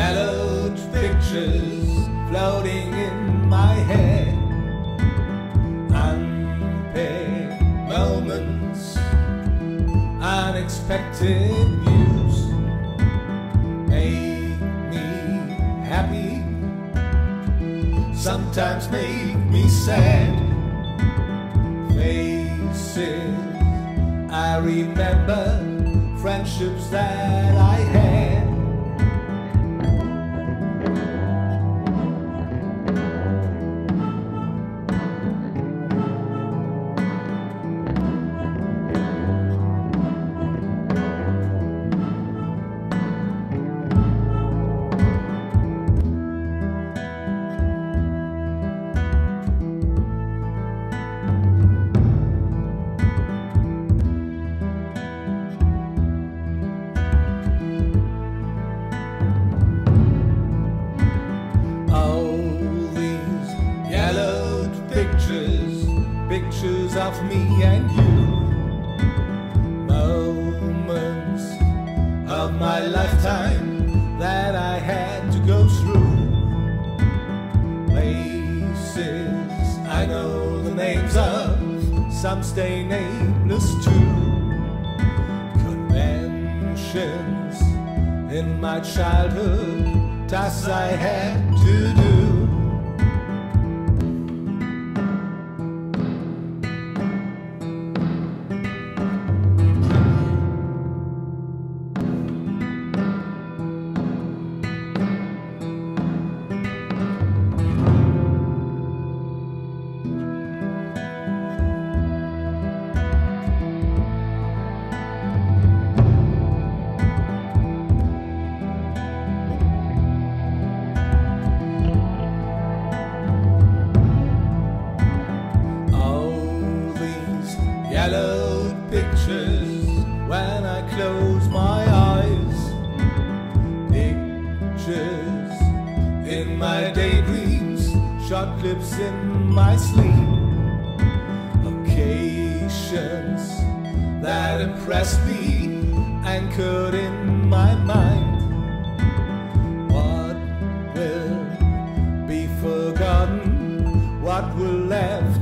Scattered pictures floating in my head. Unpaid moments, unexpected news make me happy. Sometimes make me sad. Faces I remember, friendships that I had. Pictures of me and you. Moments of my lifetime that I had to go through. Places I know the names of, some stay nameless too. Conventions in my childhood, tasks I had to yellowed pictures when I close my eyes. Pictures in my daydreams, shot clips in my sleep. Occasions that impress me, anchored in my mind. What will be forgotten? What will left?